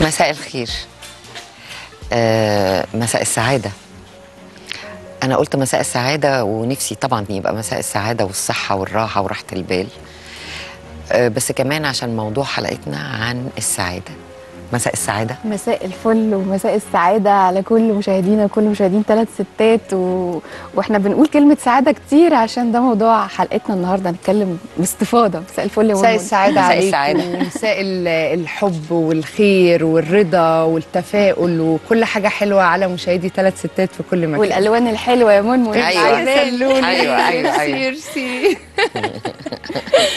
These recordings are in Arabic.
مساء الخير. آه مساء السعادة. أنا قلت مساء السعادة ونفسي طبعا يبقى مساء السعادة والصحة والراحة وراحة البال. آه بس كمان عشان موضوع حلقتنا عن السعادة. مساء السعادة مساء الفل ومساء السعادة على كل مشاهدينا كل مشاهدين ثلاث ستات و... وإحنا بنقول كلمة سعادة كتير عشان ده موضوع حلقتنا النهاردة هنتكلم باستفاضة مساء الفل يا مساء منى. السعادة مساء عليك السعادة. ومساء ال- الحب والخير والرضا والتفاؤل وكل حاجة حلوة على مشاهدي ثلاث ستات في كل مكان والألوان الحلوة يا منمن أيوة. اللون أيوة، أيوة، أيوة. ميرسي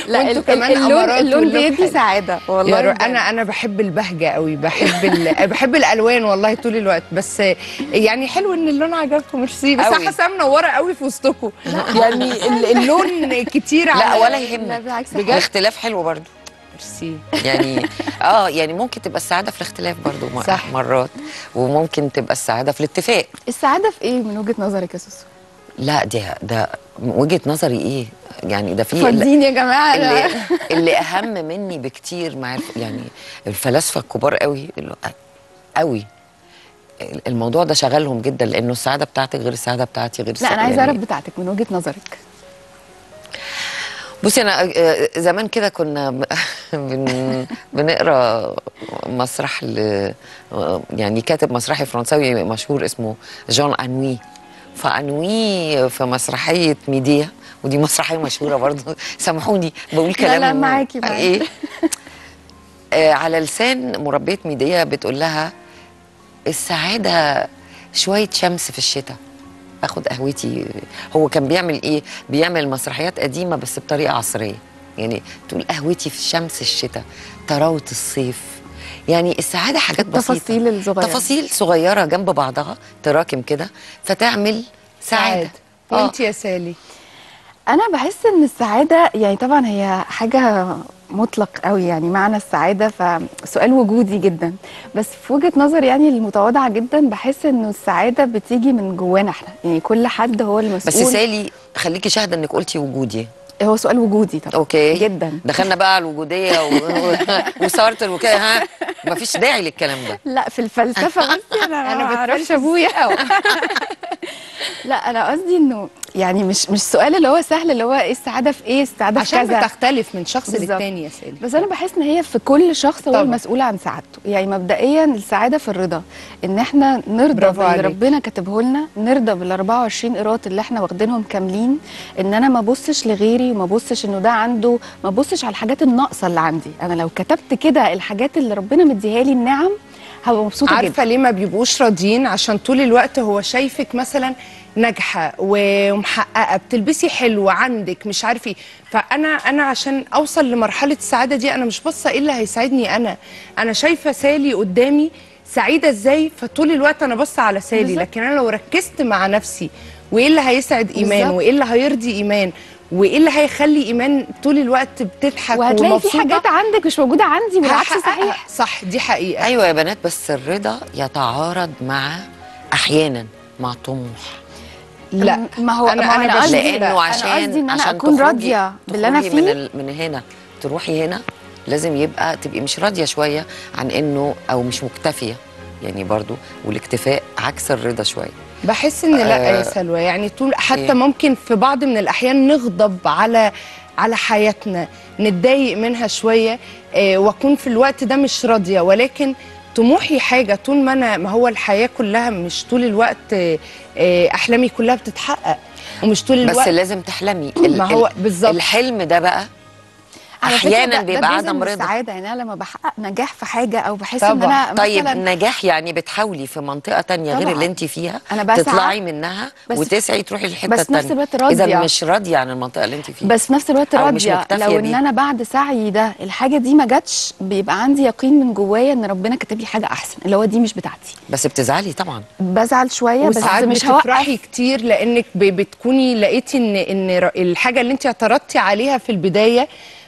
لا كمان اللون اللون بيدي. سعادة والله. أنا أنا بحب البهجة قوي بحب ال... بحب الألوان والله طول الوقت بس يعني حلو إن اللون عجبكم ميرسي بس. أنا حاسة منوره قوي في وسطكم يعني ال- اللون كتير لا على ولا لا يهمك بالعكس بجد؟ الاختلاف حلو برضو ميرسي يعني آه يعني ممكن تبقى السعادة في الاختلاف برضو صح. مرات وممكن تبقى السعادة في الاتفاق السعادة في إيه من وجهة نظرك يا سوسو؟ لا ده ده وجهة نظري إيه؟ يعني ده في فاضيين يا جماعة. اللي, اللي أهم مني بكتير مع. يعني الفلاسفة الكبار قوي قوي. الموضوع ده شغلهم جدا لأنه السعادة بتاعتك غير السعادة بتاعتي غير لا أنا السعادة- عايزة يعني بتاعتك من وجهة نظرك. بصي أنا آه، زمان كده كنا بن... بنقرأ مسرح ل... يعني كاتب مسرحي فرنساوي مشهور اسمه جان أنوي. فانوي في مسرحية ميديا. ودي مسرحية مشهورة برضه. سامحوني بقول كلام لا، معاكي، معاكي. إيه؟ آه، على لسان مربية ميديا بتقول لها السعادة شوية شمس في الشتاء. اخد قهوتي. هو كان بيعمل إيه؟ بيعمل مسرحيات قديمة بس بطريقة عصرية. يعني تقول قهوتي في شمس الشتاء طراوة الصيف. يعني السعادة حاجات بسيطة. التفاصيل الصغيرة. تفاصيل صغيرة جنب بعضها تراكم كده فتعمل سعادة. آه. وانت يا سالي؟ أنا بحس إن السعادة يعني طبعا هي حاجة مطلق قوي يعني معنى السعادة فسؤال وجودي جدا. بس في وجهة نظر يعني المتواضعة جدا بحس إنه السعادة بتيجي من جوانا إحنا. يعني كل حد هو بس المسؤول سالي خليكي شاهدة إنك قلتي وجودي. هو سؤال وجودي طبعا. أوكي. جدا. دخلنا بقى على الوجودية و... وصارت الوكايه ها؟ مفيش داعي للكلام ده. لا في الفلسفة بصي أنا أنا ما أعرفش أبويا. لا أنا قصدي إنه يعني مش مش سؤال اللي هو سهل اللي هو إيه السعادة في إيه السعادة في عشان كذا بتختلف من شخص. للتاني يا سالي بس أنا بحس إن هي في كل شخص هو. المسؤول عن سعادته يعني مبدئيا السعادة في الرضا إن إحنا نرضى باللي. ربنا كاتبه لنا نرضى بال 24 قيراط اللي إحنا واخدينهم كاملين إن أنا ما أبصش لغيري وما أبصش إنه ده عنده ما أبصش على الحاجات الناقصة اللي عندي أنا لو كتبت كده الحاجات اللي ربنا مديها لي النعم هبقى مبسوطة جدا. عارفة ليه ما بيبقوش راضيين؟ عشان طول الوقت هو شايفك مثلا ناجحة ومحققة بتلبسي حلو عندك مش عارف إيه. فأنا أنا عشان أوصل لمرحلة السعادة دي أنا مش باصة إيه اللي هيساعدني أنا؟ أنا شايفة سالي قدامي سعيدة إزاي؟ فطول الوقت أنا باصة على سالي. لكن أنا لو ركزت مع نفسي وإيه اللي هيسعد إيمان؟ بالظبط. وإيه اللي هيرضي إيمان؟ وإيه اللي هيخلي إيمان طول الوقت بتضحك وهتلاقي في حاجات عندك مش موجودة عندي والعكس. صحيح. صح دي حقيقة. أيوه يا بنات بس الرضا يتعارض مع أحيانا مع طموح. لا ما هو أنا- ما أنا أنا بشوف قصدي لأنه أنا عشان قصدي إن أنا عشان أكون راضية باللي أنا من فيه. ال- من هنا تروحي هنا لازم يبقى تبقي مش راضية شوية عن إنه أو مش مكتفية. يعني برضو والاكتفاء عكس الرضا شوية. بحس إن لا آه، يا سلوى يعني طول حتى إيه؟ ممكن في بعض من الأحيان نغضب على على حياتنا نتضايق منها شوية آه وأكون في الوقت ده مش راضية ولكن طموحي حاجة طول ما أنا ما هو الحياة كلها مش طول الوقت آه أحلامي كلها بتتحقق ومش طول بس الوقت لازم تحلمي ما هو ال- بالظبط. الحلم ده بقى أحيانا بيبقى عدم رضا السعاده يعني أنا لما بحقق نجاح في حاجة أو بحس إن طبعاً. أنا طيب مثلا نجاح يعني بتحاولي في منطقة تانية غير. اللي انت فيها أنا بسعى. تطلعي منها وتسعي تروحي للحته بس في نفس الوقت راضية. اذا مش راضية عن المنطقة اللي انت فيها بس في نفس الوقت راضية لو إن. أنا بعد سعي ده الحاجة دي ما جاتش بيبقى عندي يقين من جوايا إن ربنا كاتب لي حاجة أحسن اللي هو دي مش بتاعتي بس بتزعلي طبعا بزعل شوية بس مش بتفرحي هوقف كتير لأنك بتكوني لقيتي ان إن الحاجة اللي انت اعترضتي عليها في البداية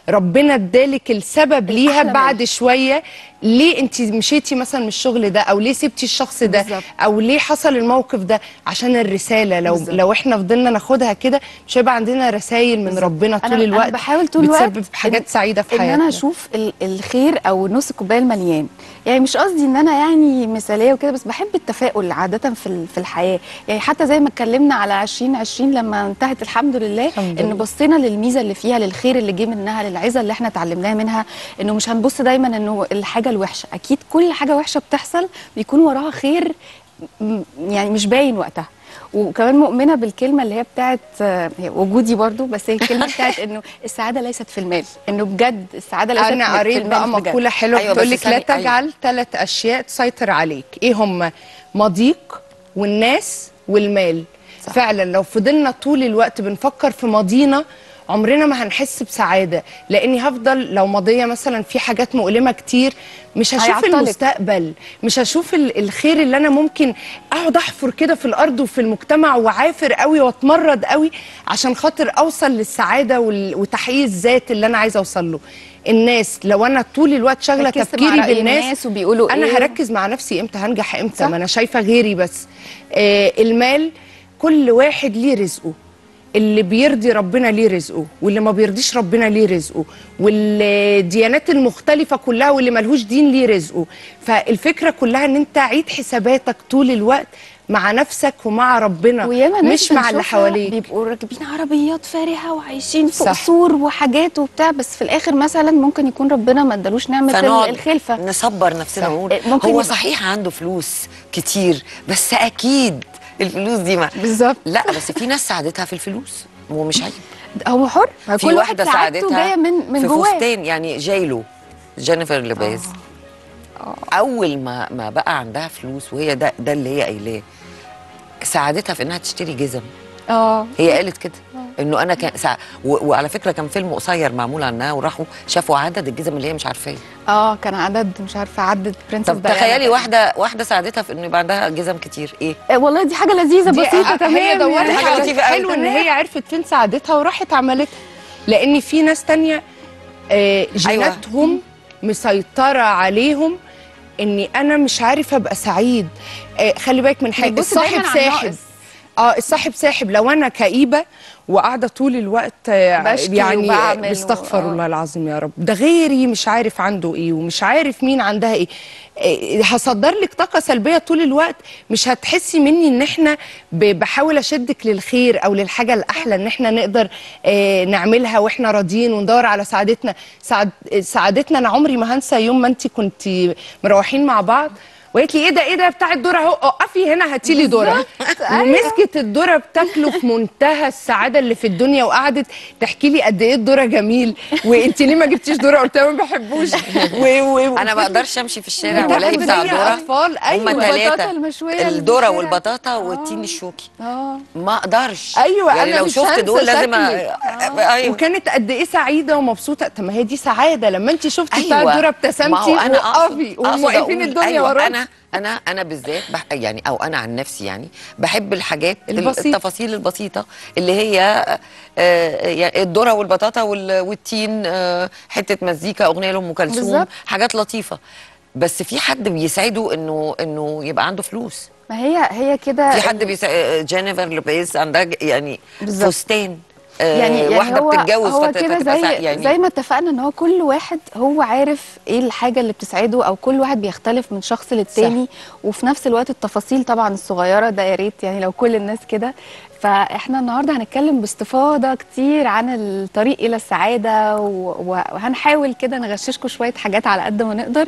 ربنا ادالك السبب ليها بعد شوية. ليه انت مشيتي مثلا من الشغل ده؟ أو ليه سبتي الشخص ده؟ بالظبط. أو ليه حصل الموقف ده؟ عشان الرسالة. لو بالظبط. لو إحنا فضلنا ناخدها كده مش هيبقى عندنا رسائل من ربنا طول أنا- أنا الوقت بحاول طول الوقت بتسبب حاجات سعيدة في إن حياتنا. أنا أشوف ال- الخير أو نص الكوبايه المليان. يعني مش قصدي إن أنا يعني مثالية وكده بس بحب التفاؤل عادة في في الحياة. يعني حتى زي ما اتكلمنا على 2020 لما انتهت الحمد لله الحمد إن. بصينا للميزة اللي فيها للخير اللي جه منها للعزة اللي إحنا اتعلمناها منها إنه مش هنبص دايما إنه الحاجة الوحشة. أكيد كل حاجة وحشة بتحصل بيكون وراها خير يعني مش باين وقتها. وكمان مؤمنة بالكلمة اللي هي بتاعت وجودي برضو بس هي الكلمة بتاعت إنه السعادة ليست في المال إنه بجد السعادة ليست أنا قريت بقى. مقولة حلوة أيوة، بتقول لك لا أيوة. تجعل ثلاث أشياء تسيطر عليك إيه هم مضيق والناس والمال صح. فعلا لو فضلنا طول الوقت بنفكر في ماضينا عمرنا ما هنحس بسعادة لأني هفضل لو ماضية مثلا في حاجات مؤلمة كتير مش هشوف هيعطلك. المستقبل مش هشوف ال- الخير اللي أنا ممكن أقعد أحفر كده في الأرض وفي المجتمع وعافر قوي وأتمرد قوي عشان خاطر أوصل للسعادة وتحقيق الذات اللي أنا عايزة أوصل له الناس لو أنا طول الوقت شاغلة تفكيري بالناس الناس وبيقولوا أنا إيه. هركز مع نفسي إمتى هنجح إمتى. ما أنا شايفة غيري بس آه المال كل واحد ليه رزقه اللي بيرضي ربنا ليه رزقه واللي ما بيرضيش ربنا ليه رزقه والديانات المختلفة كلها واللي ملهوش دين ليه رزقه فالفكرة كلها إن أنت عيد حساباتك طول الوقت مع نفسك ومع ربنا مش مع اللي حواليك بيبقوا راكبين عربيات فارهة وعايشين فوق. سور وحاجات وبتاع بس في الآخر مثلا ممكن يكون ربنا ما ادالوش نعمة الخلفة نصبر نفسنا. ونقول ممكن هو صحيح عنده فلوس كتير بس أكيد الفلوس دي ما بالظبط. لا بس في ناس ساعدتها في الفلوس ومش عيب. هو حر. في كل واحد واحدة سعادته ساعدتها جاية من من في جواه. فستان يعني جايلو جينيفر لوبيز. أول ما ما بقى عندها فلوس وهي ده ده اللي هي قايلاه ساعدتها في إنها تشتري جزم. آه. هي قالت كده. انه أنا كان سع... و... وعلى فكرة كان فيلم قصير معمول عنها وراحوا شافوا عدد الجزم اللي هي مش عارفاه. آه كان عدد مش عارفة عدد برنسس طب تخيلي واحدة واحدة ساعدتها في انه يبقى عندها جزم كتير إيه؟ والله دي حاجة لذيذة دي بسيطة هي تمام دورت يعني. لطيفة أوي. حلو إن هي عرفت فين سعادتها وراحت عملتها. لأن في ناس تانية آه، جيناتهم مسيطرة عليهم إني أنا مش عارف أبقى سعيد. آه، خلي بالك من حاجة الصاحب على ساحب. آه الصاحب ساحب. لو أنا كئيبة وقاعدة طول الوقت آه، يعني بستغفر و- آه. الله العظيم يا رب. ده غيري مش عارف عنده إيه ومش عارف مين عندها إيه. آه، هصدر لك طاقة سلبية طول الوقت. مش هتحسي مني إن إحنا بحاول أشدك للخير أو للحاجة الأحلى إن إحنا نقدر آه، نعملها وإحنا راضيين وندور على سعادتنا. سعد سعادتنا أنا عمري ما هنسى يوم ما انت كنت مروحين مع بعض. وقالت لي إيه ده إيه ده بتاع الذره أهو؟ اقفي هنا هاتي لي ذره ومسكت الذره بتاكله في منتهى السعادة اللي في الدنيا وقعدت تحكي لي قد إيه الذره جميل. وانت ليه ما جبتيش ذره قلت لها ما بحبوش. و... و... أنا ما أقدرش أمشي في الشارع وألاقي بتاع ذره أيوة. ثلاثة المشوية اللي في الذره الشارع. والبطاطا والتين الشوكي. آه. ما أقدرش. أيوة، يعني أنا لو شفت دول لازم. شكلك. أيوه. وكانت قد إيه سعيدة ومبسوطة. طب ما هي دي سعادة. لما انت شفتي بتاع أيوة. الذره ما ابتسمتي وقفي. وموقفين أقول الدنيا أيوة وراكي. أنا أنا أنا بالذات بح يعني أو أنا عن نفسي يعني بحب الحاجات البسيطة. التفاصيل البسيطة اللي هي آه، يعني الذرة والبطاطا وال- والتين آه، حتة مزيكا أغنية لأم كلثوم. حاجات لطيفة بس في حد بيسعده إنه إنه يبقى عنده فلوس ما هي هي كده في حد بيسعد جينيفر لوبيز عندها يعني بالظبط. فستان آه، يعني يعني واحدة هو بتتجوز هو كده زي يعني زي ما اتفقنا إن هو كل واحد هو عارف إيه الحاجة اللي بتسعده أو كل واحد بيختلف من شخص للتاني. وفي نفس الوقت التفاصيل طبعا الصغيرة ده يا ريت يعني لو كل الناس كده. فإحنا النهارده هنتكلم باستفاضة كتير عن الطريق إلى السعادة وهنحاول كده نغششكم شوية حاجات على قد ما نقدر.